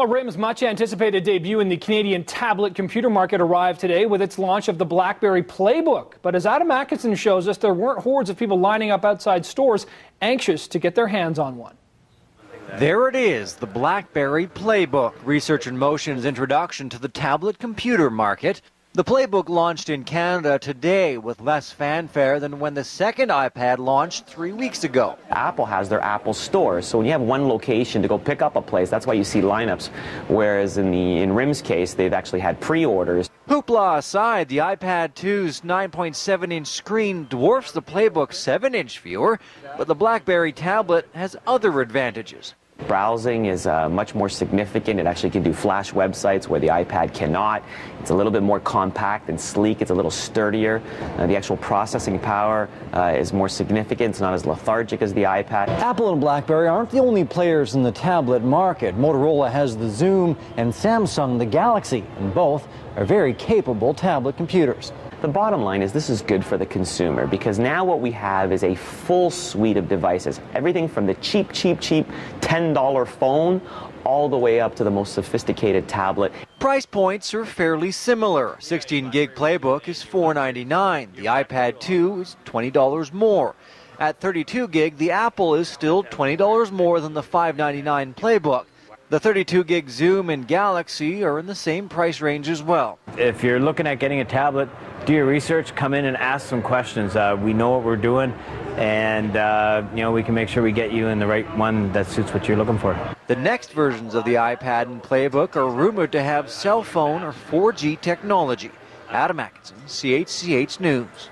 Well, RIM's much anticipated debut in the Canadian tablet computer market arrived today with its launch of the BlackBerry Playbook. But as Adam Atkinson shows us, there weren't hordes of people lining up outside stores anxious to get their hands on one. There it is, the BlackBerry Playbook, Research in Motion's introduction to the tablet computer market. The playbook launched in Canada today with less fanfare than when the second iPad launched three weeks ago. Apple has their Apple Store, so when you have one location to go pick up a place, that's why you see lineups. Whereas in the in RIM's case, they've actually had pre-orders. Hoopla aside, the iPad 2's 9.7-inch screen dwarfs the Playbook's 7-inch viewer, but the BlackBerry tablet has other advantages. Browsing is uh, much more significant. It actually can do flash websites where the iPad cannot. It's a little bit more compact and sleek. It's a little sturdier. Uh, the actual processing power uh, is more significant. It's not as lethargic as the iPad. Apple and BlackBerry aren't the only players in the tablet market. Motorola has the Xoom and Samsung the Galaxy, and both are very capable tablet computers. The bottom line is this is good for the consumer because now what we have is a full suite of devices. Everything from the cheap, cheap, cheap $10 phone all the way up to the most sophisticated tablet. Price points are fairly similar. 16 gig playbook is $4.99. The iPad 2 is $20 more. At 32 gig, the Apple is still $20 more than the $5.99 playbook. The 32 gig Xoom and Galaxy are in the same price range as well. If you're looking at getting a tablet, do your research, come in and ask some questions. Uh, we know what we're doing, and uh, you know we can make sure we get you in the right one that suits what you're looking for. The next versions of the iPad and Playbook are rumored to have cell phone or 4G technology. Adam Atkinson, CHCH News.